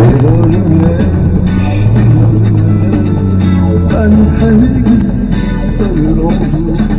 Vebalime Ben her gün ömür oldum